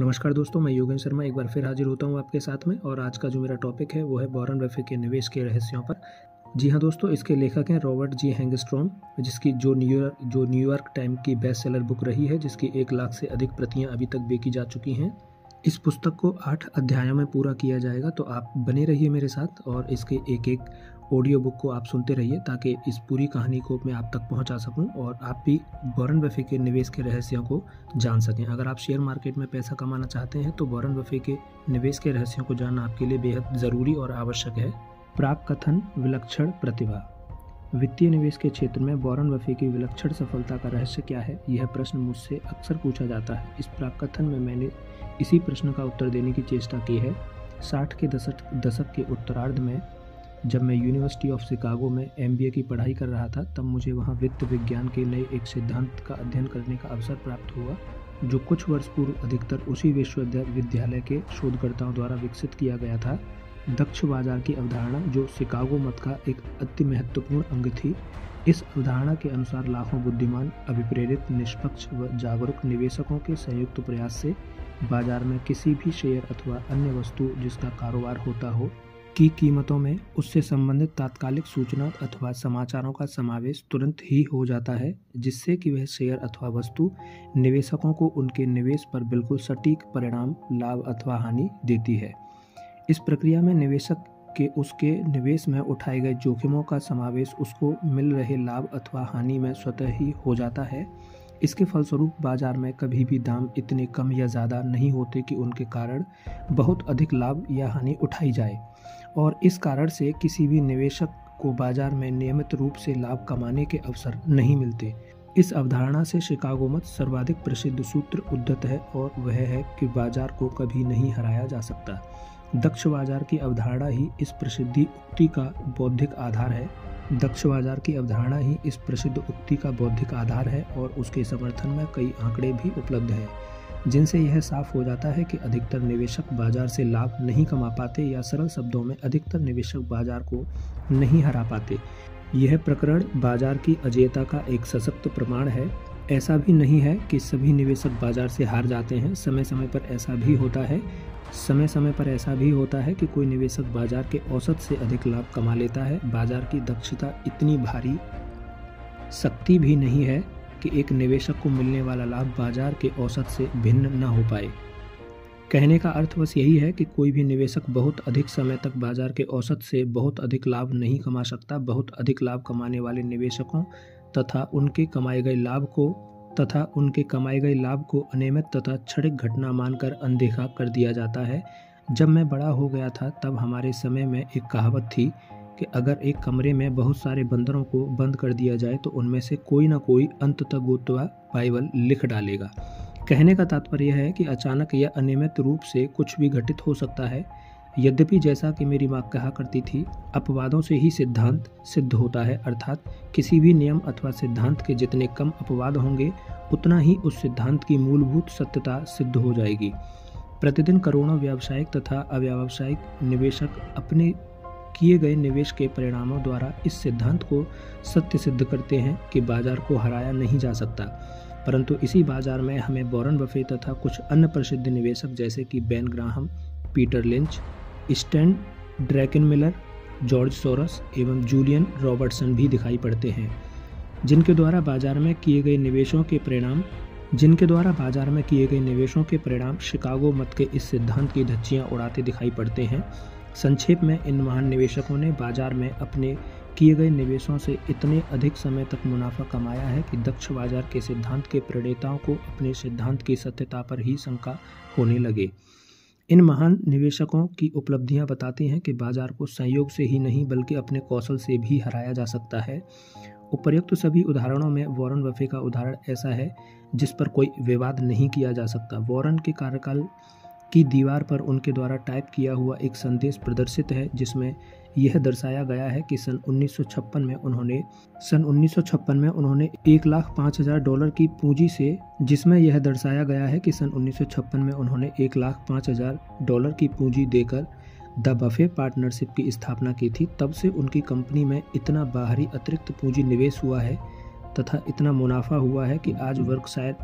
नमस्कार दोस्तों, मैं योगेंद्र शर्मा एक बार फिर हाजिर होता हूँ आपके साथ में और आज का जो मेरा टॉपिक है, वो है बॉरन बफे के निवेश के रहस्यों पर। जी हाँ दोस्तों, इसके लेखक हैं रॉबर्ट जी हैंगस्ट्रॉम, जिसकी जो न्यूयॉर्क जो न्यूयॉर्क टाइम की बेस्ट सेलर बुक रही है, जिसकी एक लाख से अधिक प्रतियाँ अभी तक बेची जा चुकी हैं। इस पुस्तक को आठ अध्यायों में पूरा किया जाएगा तो आप बने रहिए मेरे साथ और इसके एक एक ऑडियो बुक को आप सुनते रहिए ताकि इस पूरी कहानी को मैं आप तक पहुँचा सकूँ और आप भी बॉरन बफे के निवेश के रहस्यों को जान सकें। अगर आप शेयर मार्केट में पैसा कमाना चाहते हैं तो बॉरन बफे के निवेश के रहस्यों को जानना आपके लिए बेहद ज़रूरी और आवश्यक है। प्राक कथन, विलक्षण प्रतिभा। वित्तीय निवेश के क्षेत्र में बॉरन बफे की विलक्षण सफलता का रहस्य क्या है? यह प्रश्न मुझसे अक्सर पूछा जाता है। इस प्राक कथन में मैंने इसी प्रश्न का उत्तर देने की चेष्टा की है। साठ के दशक दशक के उत्तरार्ध में जब मैं यूनिवर्सिटी ऑफ़ शिकागो में एमबीए की पढ़ाई कर रहा था, तब मुझे वहाँ वित्त विज्ञान के नए एक सिद्धांत का अध्ययन करने का अवसर प्राप्त हुआ, जो कुछ वर्ष पूर्व अधिकतर उसी विश्वविद्यालय के शोधकर्ताओं द्वारा विकसित किया गया था। दक्ष बाज़ार की अवधारणा, जो शिकागो मत का एक अति महत्वपूर्ण अंग थी, इस अवधारणा के अनुसार लाखों बुद्धिमान, अभिप्रेरित, निष्पक्ष व जागरूक निवेशकों के संयुक्त प्रयास से बाज़ार में किसी भी शेयर अथवा अन्य वस्तु जिसका कारोबार होता हो की कीमतों में उससे संबंधित तात्कालिक सूचना अथवा समाचारों का समावेश तुरंत ही हो जाता है, जिससे कि वह शेयर अथवा वस्तु निवेशकों को उनके निवेश पर बिल्कुल सटीक परिणाम, लाभ अथवा हानि देती है। इस प्रक्रिया में निवेशक के उसके निवेश में उठाए गए जोखिमों का समावेश उसको मिल रहे लाभ अथवा हानि में स्वतः ही हो जाता है। इसके फलस्वरूप बाज़ार में कभी भी दाम इतने कम या ज़्यादा नहीं होते कि उनके कारण बहुत अधिक लाभ या हानि उठाई जाए। और इस कारण से किसी भी निवेशक को बाज़ार में नियमित रूप से लाभ कमाने के अवसर नहीं मिलते। इस अवधारणा से शिकागो मत सर्वाधिक प्रसिद्ध सूत्र उद्धत है और वह है कि बाज़ार को कभी नहीं हराया जा सकता। दक्ष बाज़ार की अवधारणा ही इस प्रसिद्धि उक्ति का बौद्धिक आधार है। दक्ष बाज़ार की अवधारणा ही इस प्रसिद्ध उक्ति का बौद्धिक आधार है और उसके समर्थन में कई आंकड़े भी उपलब्ध हैं। जिनसे यह साफ़ हो जाता है कि अधिकतर निवेशक बाज़ार से लाभ नहीं कमा पाते या सरल शब्दों में अधिकतर निवेशक बाज़ार को नहीं हरा पाते। यह प्रकरण बाज़ार की अजेयता का एक सशक्त प्रमाण है। ऐसा भी नहीं है कि सभी निवेशक बाज़ार से हार जाते हैं। समय समय पर ऐसा भी होता है। समय समय पर ऐसा भी होता है कि कोई निवेशक बाज़ार के औसत से अधिक लाभ कमा लेता है। बाज़ार की दक्षता इतनी भारी शक्ति भी नहीं है कि एक निवेशक को मिलने वाला लाभ बाज़ार के औसत से भिन्न न हो पाए। कहने का अर्थ बस यही है कि कोई भी निवेशक बहुत अधिक समय तक बाज़ार के औसत से बहुत अधिक लाभ नहीं कमा सकता। बहुत अधिक लाभ कमाने वाले निवेशकों तथा उनके कमाए गए लाभ को तथा उनके कमाए गए लाभ को अनियमित तथा क्षणिक घटना मानकर अनदेखा कर दिया जाता है। जब मैं बड़ा हो गया था, तब हमारे समय में एक कहावत थी कि अगर एक कमरे में बहुत सारे बंदरों को बंद कर दिया जाए तो उनमें से कोई ना कोई अंत तक गोतवा बाइबल लिख डालेगा। कहने का तात्पर्य है कि अचानक या अनियमित रूप से कुछ भी घटित हो सकता है। यद्यपि जैसा कि मेरी माँ कहा करती थी, अपवादों से ही सिद्धांत सिद्ध होता है, अर्थात किसी भी नियम अथवा सिद्धांत के जितने कम अपवाद होंगे, उतना ही उस सिद्धांत की मूलभूत सत्यता सिद्ध हो जाएगी। प्रतिदिन करोड़ों व्यावसायिक तथा अव्यावसायिक निवेशक अपने किए गए निवेश के परिणामों द्वारा इस सिद्धांत को सत्य सिद्ध करते हैं कि बाज़ार को हराया नहीं जा सकता। परंतु इसी बाज़ार में हमें बॉरन बफे तथा कुछ अन्य प्रसिद्ध निवेशक जैसे कि Ben Graham, Peter Lynch Stanley Druckenmiller George Soros एवं जूलियन रॉबर्टसन भी दिखाई पड़ते हैं, जिनके द्वारा बाज़ार में किए गए निवेशों के परिणाम जिनके द्वारा बाज़ार में किए गए निवेशों के परिणाम शिकागो मत के इस सिद्धांत की धज्जियाँ उड़ाते दिखाई पड़ते हैं। संक्षेप में, इन महान निवेशकों ने बाज़ार में अपने किए गए निवेशों से इतने अधिक समय तक मुनाफा कमाया है कि दक्ष बाज़ार के सिद्धांत के प्रणेताओं को अपने सिद्धांत की सत्यता पर ही शंका होने लगे। इन महान निवेशकों की उपलब्धियाँ बताती हैं कि बाज़ार को संयोग से ही नहीं, बल्कि अपने कौशल से भी हराया जा सकता है। उपर्युक्त सभी उदाहरणों में वॉरन बफे का उदाहरण ऐसा है, जिस पर कोई विवाद नहीं किया जा सकता। वॉरन के कार्यकाल की दीवार पर उनके द्वारा टाइप किया हुआ एक संदेश प्रदर्शित है, जिसमें यह दर्शाया गया है कि सन 1956 में उन्होंने, सन 1956 में उन्होंने एक लाख पाँच हज़ार डॉलर की पूंजी से, जिसमें यह दर्शाया गया है कि सन 1956 में उन्होंने एक लाख पाँच हज़ार डॉलर की पूंजी देकर द बफे पार्टनरशिप की स्थापना की थी। तब से उनकी कंपनी में इतना बाहरी अतिरिक्त पूंजी निवेश हुआ है तथा इतना मुनाफा हुआ है कि आज वर्कशायर,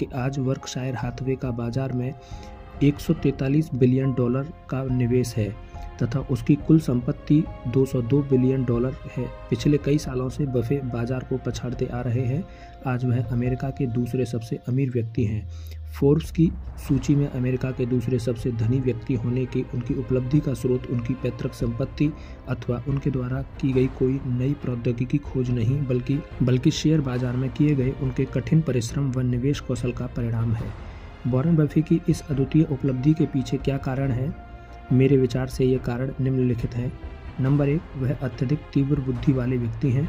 कि आज वर्कशायर हाथवे का बाज़ार में 143 बिलियन डॉलर का निवेश है तथा उसकी कुल संपत्ति 202 बिलियन डॉलर है। पिछले कई सालों से बफे बाज़ार को पछाड़ते आ रहे हैं। आज वह अमेरिका के दूसरे सबसे अमीर व्यक्ति हैं। फोर्ब्स की सूची में अमेरिका के दूसरे सबसे धनी व्यक्ति होने की उनकी उपलब्धि का स्रोत उनकी पैतृक संपत्ति अथवा उनके द्वारा की गई कोई नई प्रौद्योगिकी खोज नहीं, बल्कि बल्कि शेयर बाज़ार में किए गए उनके कठिन परिश्रम व निवेश कौशल का परिणाम है। बॉरन बफे की इस अद्वितीय उपलब्धि के पीछे क्या कारण है? मेरे विचार से ये कारण निम्नलिखित हैं। नंबर एक, वह अत्यधिक तीव्र बुद्धि वाले व्यक्ति हैं।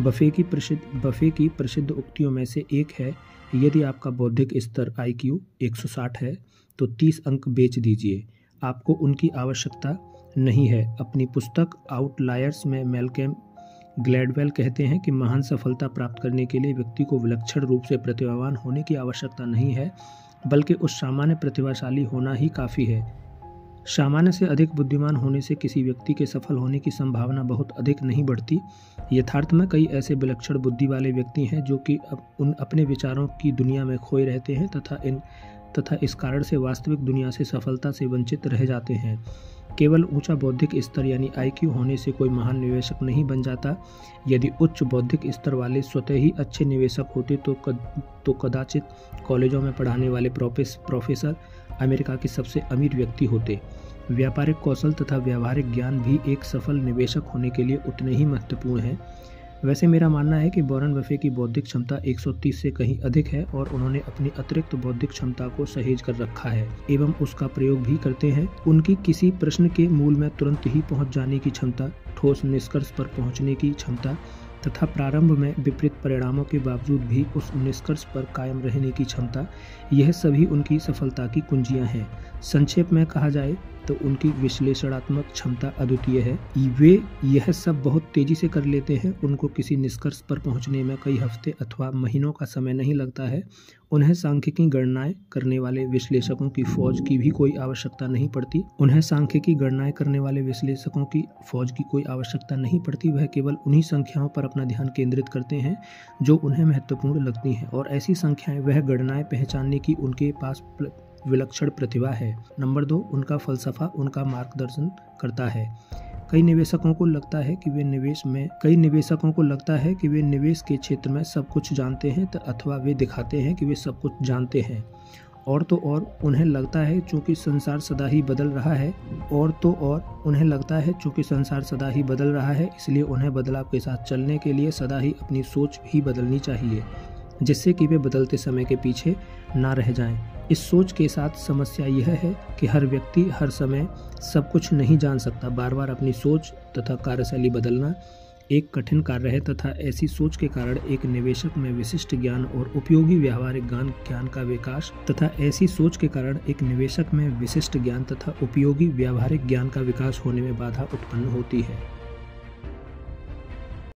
बफे की प्रसिद्ध, बफे की प्रसिद्ध उक्तियों में से एक है, यदि आपका बौद्धिक स्तर आई क्यू एक सौ साठ है तो 30 अंक बेच दीजिए। आपको उनकी आवश्यकता नहीं है। अपनी पुस्तक आउटलायर्स में मेलकेम ग्लैडवेल कहते हैं कि महान सफलता प्राप्त करने के लिए व्यक्ति को विलक्षण रूप से प्रतिभावान होने की आवश्यकता नहीं है। बल्कि उस सामान्य प्रतिभाशाली होना ही काफ़ी है। सामान्य से अधिक बुद्धिमान होने से किसी व्यक्ति के सफल होने की संभावना बहुत अधिक नहीं बढ़ती। यथार्थ में कई ऐसे विलक्षण बुद्धि वाले व्यक्ति हैं जो कि उन अपने विचारों की दुनिया में खोए रहते हैं तथा इन, तथा इस कारण से वास्तविक दुनिया से सफलता से वंचित रह जाते हैं। केवल ऊँचा बौद्धिक स्तर यानी आईक्यू होने से कोई महान निवेशक नहीं बन जाता। यदि उच्च बौद्धिक स्तर वाले स्वतः ही अच्छे निवेशक होते तो कद, तो कदाचित कॉलेजों में पढ़ाने वाले प्रोफेस प्रोफेसर अमेरिका के सबसे अमीर व्यक्ति होते। व्यापारिक कौशल तथा व्यावहारिक ज्ञान भी एक सफल निवेशक होने के लिए उतने ही महत्वपूर्ण है। वैसे मेरा मानना है कि बॉरन बफे की बौद्धिक क्षमता 130 से कहीं अधिक है और उन्होंने अपनी अतिरिक्त बौद्धिक क्षमता को सहेज कर रखा है, एवं उसका प्रयोग भी करते हैं। उनकी किसी प्रश्न के मूल में तुरंत ही पहुँच जाने की क्षमता, ठोस निष्कर्ष पर पहुँचने की क्षमता, तथा प्रारंभ में विपरीत परिणामों के बावजूद भी उस निष्कर्ष पर कायम रहने की क्षमता, यह सभी उनकी सफलता की कुंजियाँ हैं। संक्षेप में कहा जाए तो उनकी विश्लेषणात्मक क्षमता अद्वितीय है। वे यह सब बहुत तेज़ी से कर लेते हैं। उनको किसी निष्कर्ष पर पहुँचने में कई हफ़्ते अथवा महीनों का समय नहीं लगता है। उन्हें सांख्यिकी गणनाएँ करने वाले विश्लेषकों की फौज की भी कोई आवश्यकता नहीं पड़ती। उन्हें सांख्यिकी गणनाएँ करने वाले विश्लेषकों की फौज की कोई आवश्यकता नहीं पड़ती। वह केवल उन्हीं संख्याओं पर अपना ध्यान केंद्रित करते हैं जो उन्हें महत्वपूर्ण लगती हैं। और ऐसी संख्याएँ वह गणनाएँ पहचानने की उनके पास विलक्षण प्रतिभा है। नंबर दो, उनका फलसफा, उनका मार्गदर्शन करता है। कई निवेशकों को लगता है कि वे निवेश में, कई निवेशकों को लगता है कि वे निवेश के क्षेत्र में सब कुछ जानते हैं अथवा वे दिखाते हैं कि वे सब कुछ जानते हैं। और तो और, उन्हें लगता है चूँकि संसार सदा ही बदल रहा है। और तो और, उन्हें लगता है चूँकि संसार सदा ही बदल रहा है, इसलिए उन्हें बदलाव के साथ चलने के लिए सदा ही अपनी सोच ही बदलनी चाहिए, जिससे कि वे बदलते समय के पीछे ना रह जाएँ। इस सोच के साथ समस्या यह है कि हर व्यक्ति हर समय सब कुछ नहीं जान सकता। बार बार अपनी सोच तथा कार्यशैली बदलना एक कठिन कार्य है तथा ऐसी सोच के कारण एक निवेशक में विशिष्ट ज्ञान और उपयोगी व्यावहारिक ज्ञान ज्ञान का विकास तथा ऐसी सोच के कारण एक निवेशक में विशिष्ट ज्ञान तथा उपयोगी व्यावहारिक ज्ञान का विकास होने में बाधा उत्पन्न होती है।